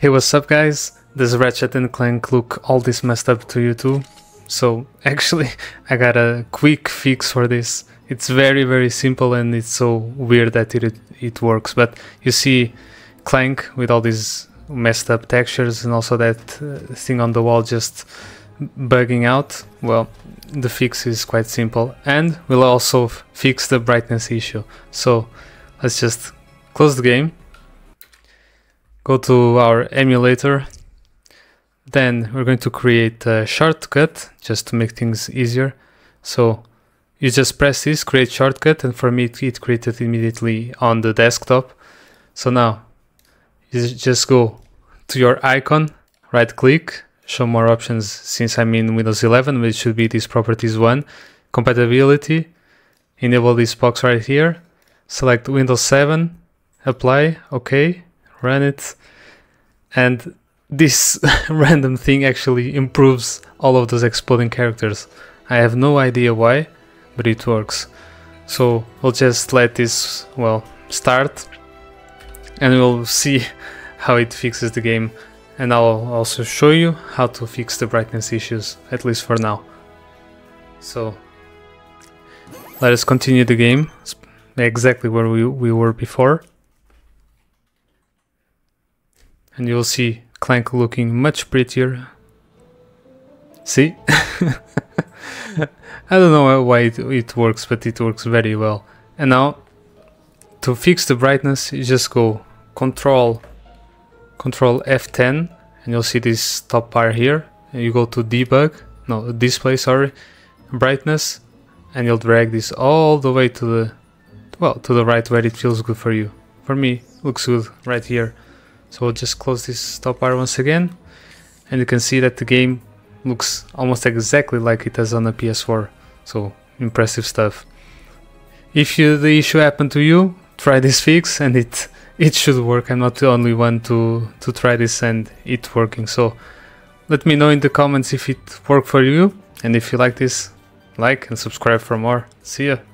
Hey what's up guys, does Ratchet and Clank look all this messed up to you too? So actually I got a quick fix for this. It's very very simple and it's so weird that it, it works but you see Clank with all these messed up textures and also that uh, thing on the wall just bugging out. Well the fix is quite simple and we'll also fix the brightness issue. So let's just close the game go to our emulator. Then we're going to create a shortcut just to make things easier. So you just press this create shortcut and for me it created immediately on the desktop. So now you just go to your icon right click show more options since I'm in Windows 11 which should be this properties one. Compatibility enable this box right here select Windows 7 apply okay run it. And this random thing actually improves all of those exploding characters. I have no idea why but it works. So we'll just let this well start. And we'll see how it fixes the game. And I'll also show you how to fix the brightness issues at least for now. So let us continue the game. Exactly where we, we were before and you'll see Clank looking much prettier. See? I don't know why it, it works, but it works very well. And now, to fix the brightness, you just go Control, Control F10, and you'll see this top bar here. And you go to Debug, no, Display, sorry, Brightness, and you'll drag this all the way to the, well, to the right where it feels good for you. For me, looks good right here. So we'll just close this top bar once again and you can see that the game looks almost exactly like it does on the PS4. So impressive stuff. If you, the issue happened to you, try this fix and it it should work. I'm not the only one to, to try this and it working. So let me know in the comments if it worked for you and if you like this, like and subscribe for more. See ya!